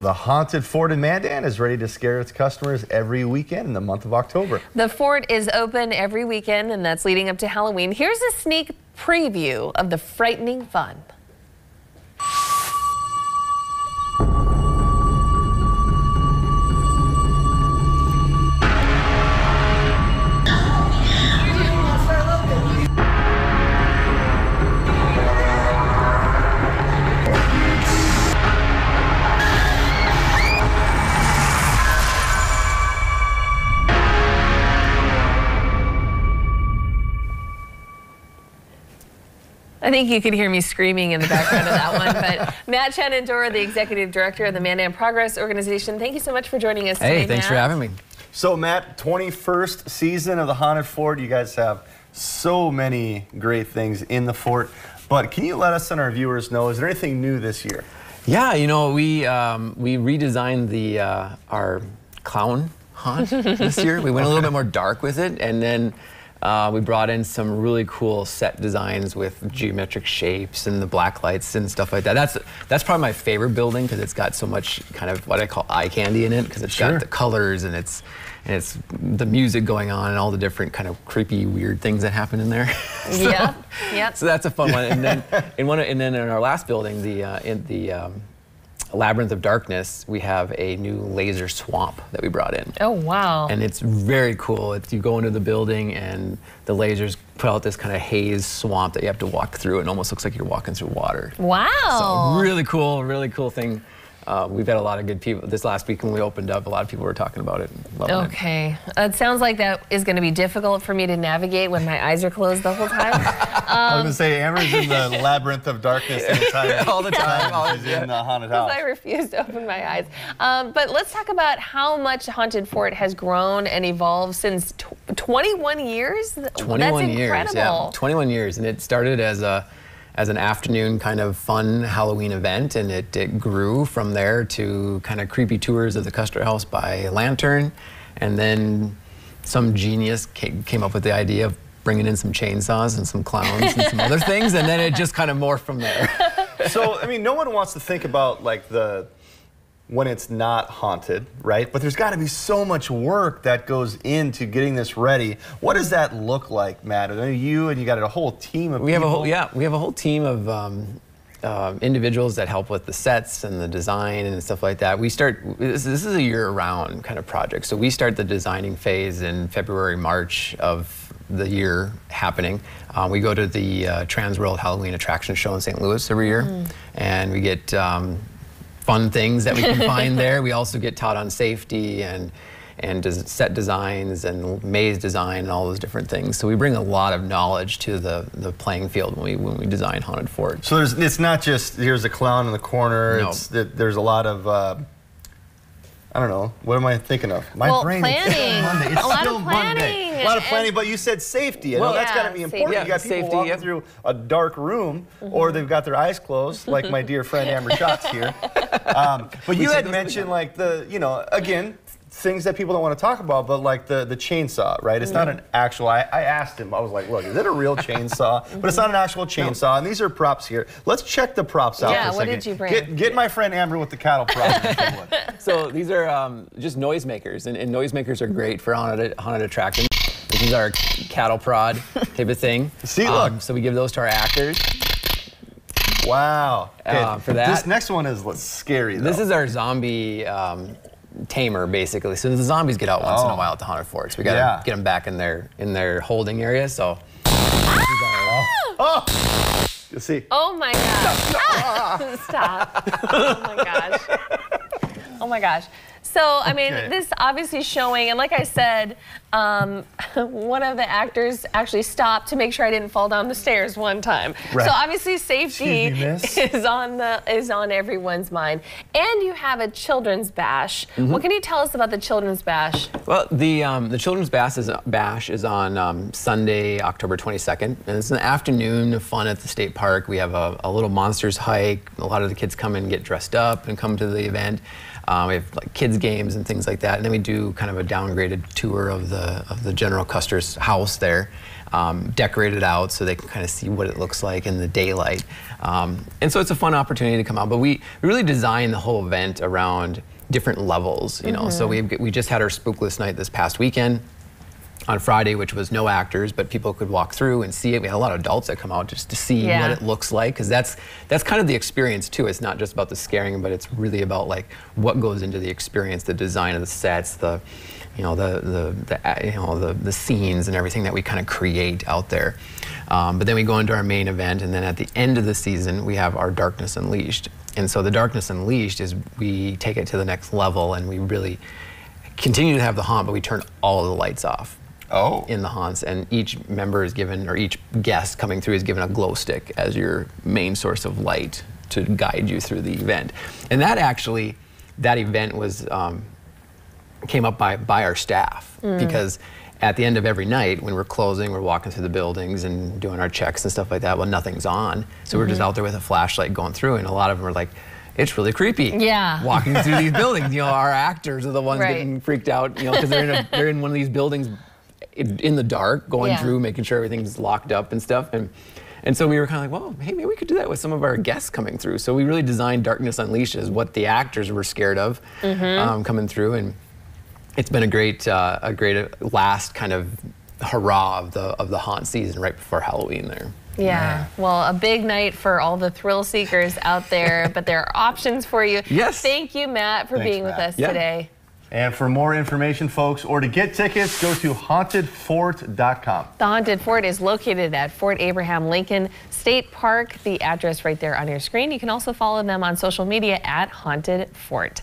The Haunted Fort in Mandan is ready to scare its customers every weekend in the month of October. The fort is open every weekend, and that's leading up to Halloween. Here's a sneak preview of the frightening fun. I think you could hear me screaming in the background of that one. But Matt Shenandoah, the executive director of the Mandan Progress Organization, thank you so much for joining us hey, today. thanks Matt. for having me. So, Matt, 21st season of the Haunted Fort. You guys have so many great things in the fort. But can you let us and our viewers know, is there anything new this year? Yeah, you know, we um, we redesigned the uh, our clown haunt this year. We went a little bit more dark with it, and then uh, we brought in some really cool set designs with geometric shapes and the black lights and stuff like that. That's that's probably my favorite building because it's got so much kind of what I call eye candy in it because it's Sure. got the colors and it's and it's the music going on and all the different kind of creepy weird things that happen in there. So- Yep, yep. so that's a fun one. And then in one, and then in our last building, the uh, in the um, Labyrinth of Darkness, we have a new laser swamp that we brought in. Oh, wow. And it's very cool. It's, you go into the building and the lasers put out this kind of haze swamp that you have to walk through. It almost looks like you're walking through water. wow. So really cool, really cool thing. Uh, we've had a lot of good people. This last week when we opened up, a lot of people were talking about it. and loving it. Okay. It sounds like that is going to be difficult for me to navigate when my eyes are closed the whole time. I was going to say, Amber's in the labyrinth of darkness anytime. All the time. all- the She's in the haunted Because house. I refuse to open my eyes. Um, but let's talk about how much Haunted Fort has grown and evolved since tw 21 years. 21 That's years, incredible. yeah, 21 years, and it started as a as an afternoon kind of fun Halloween event, and it, it grew from there to kind of creepy tours of the Custer House by lantern, and then some genius came, came up with the idea of bringing in some chainsaws and some clowns and some other things, and then it just kind of morphed from there. so, I mean, no one wants to think about like the when it's not haunted, right? But there's got to be so much work that goes into getting this ready. What does that look like, Matt? I you and you got a whole team of We have a whole yeah, we have a whole team of um, uh, individuals that help with the sets and the design and stuff like that. We start this, this is a year-round kind of project, so we start the designing phase in February, March of the year happening. Uh, we go to the uh, Transworld Halloween Attraction Show in St. Louis every year, and we get. Um, fun things that we can find there. We also get taught on safety and and set designs and maze design and all those different things. So we bring a lot of knowledge to the, the playing field when we when we design haunted forts. So there's, it's not just here's a clown in the corner. No. It's that there's a lot of uh, I don't know. What am I thinking of? My Well, brain. It's still. Monday. It's A lot of still Monday. Planning A lot of planning, but you said safety. I Well, know that's got to be important. Yeah, you got people safety, walking yep. through a dark room, Mm-hmm. or they've got their eyes closed, like my dear friend Amber Schatz here. Um, but you had mentioned like the, you know, again. Things that people don't want to talk about, but like the, the chainsaw, right? It's not an actual. I, I asked him. I was like, "Look, is it a real chainsaw?" But it's not an actual chainsaw, and these are props here. Let's check the props out Yeah, for a what second. did you bring? Get, get my friend Amber with the cattle prods. if you would. So these are um, just noisemakers, and, and noisemakers are great for haunted, haunted attractions. This is our cattle prod type of thing. See, Um, look. so we give those to our actors. Wow. Okay, Uh, for that- This next one is scary, though. This is our zombie um, tamer, basically. So the zombies get out once in Oh. a while at the haunted forts. We gotta Yeah. get them back in their in their holding area. So Oh! You see. Oh my gosh. Ah, Stop. Oh my gosh. Oh my gosh. So, I mean, Okay. this obviously showing, and like I said, um, one of the actors actually stopped to make sure I didn't fall down the stairs one time. Right. So obviously safety me, is on the is on everyone's mind. And you have a children's bash. Mm-hmm. What can you tell us about the children's bash? Well, the um, the children's bash is, bash is on um, Sunday, October 22nd, and it's an afternoon of fun at the state park. We have a, a little monsters hike. A lot of the kids come and get dressed up and come to the event. Um, we have like kids games and things like that. And then we do kind of a downgraded tour of the of the General Custer's house there, um, decorated out so they can kind of see what it looks like in the daylight. Um, and so it's a fun opportunity to come out. But we, we really design the whole event around different levels. You know, so we we just had our Spookless night this past weekend on Friday, which was no actors, but people could walk through and see it. We had a lot of adults that come out just to see Yeah. what it looks like, because that's that's kind of the experience too. It's not just about the scaring, but it's really about like what goes into the experience, the design of the sets, the you know the the, the you know the, the scenes and everything that we kind of create out there. Um, but then we go into our main event, and then at the end of the season, we have our Darkness Unleashed. And so the Darkness Unleashed is we take it to the next level, and we really continue to have the haunt, but we turn all of the lights off Oh. in the haunts, and each member is given, or each guest coming through is given a glow stick as your main source of light to guide you through the event. And that actually, that event was um, came up by by our staff because at the end of every night when we're closing, we're walking through the buildings and doing our checks and stuff like that. Well, nothing's on, so we're just out there with a flashlight going through, and a lot of them are like. It's really creepy. Yeah. Walking through these buildings, you know, our actors are the ones Right. getting freaked out, you know, because they're in a, they're in one of these buildings in, in the dark, going Yeah. through, making sure everything's locked up and stuff. And and so we were kind of like, well, hey, maybe we could do that with some of our guests coming through. So we really designed Darkness Unleashed as what the actors were scared of Mm-hmm. um, coming through, and it's been a great uh, a great last kind of hurrah of the of the haunt season right before Halloween there. Yeah. Well, a big night for all the thrill seekers out there, but there are options for you. Yes. Thank you, Matt, for Thanks, being with us Yeah. today. And for more information, folks, or to get tickets, go to hauntedfort.com. The Haunted Fort is located at Fort Abraham Lincoln State Park. The address right there on your screen. You can also follow them on social media at Haunted Fort.